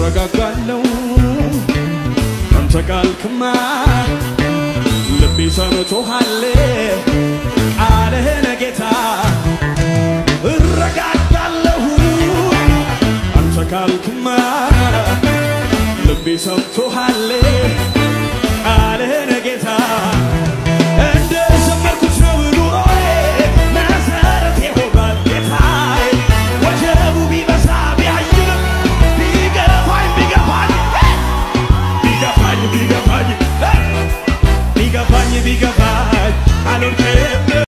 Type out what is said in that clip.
እረጋጋለሁ አንተ ቃልክማ ልቤ ሰምቶሃል። ቃልህን ጌታ እረጋጋለሁ። አንተ ካልክማ ልቤ ሰምቶሃል።